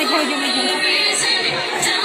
I told you.